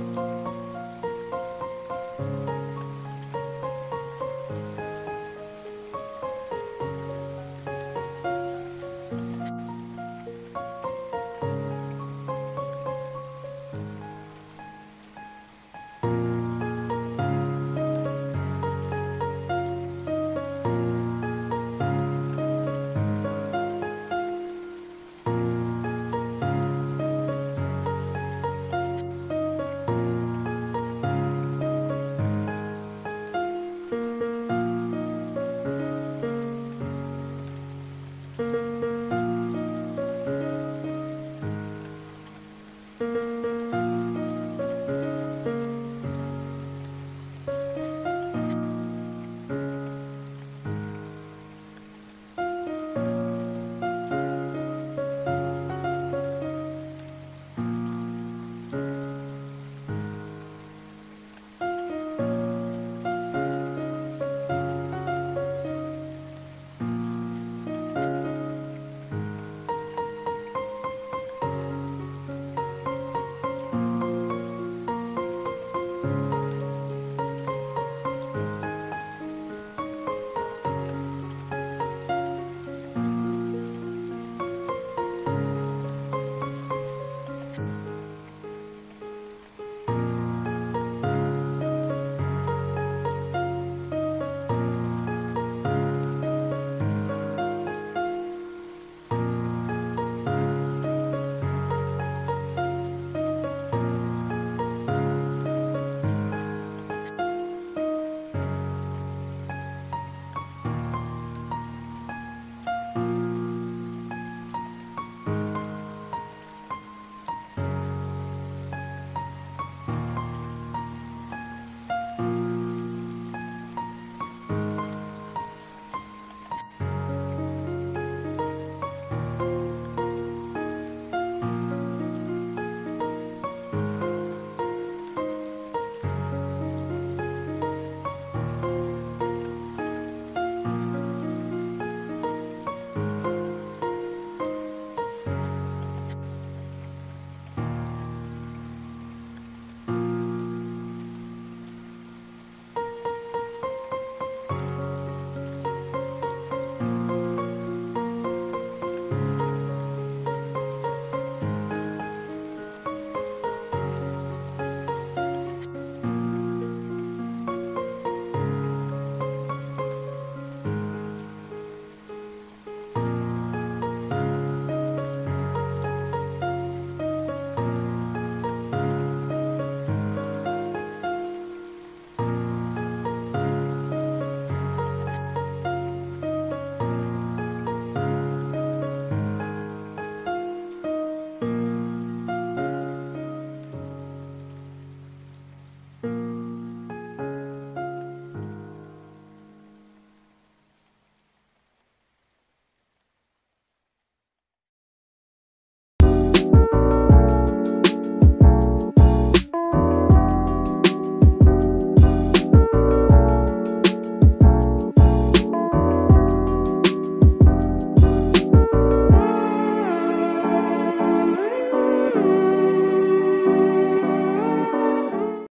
Amen.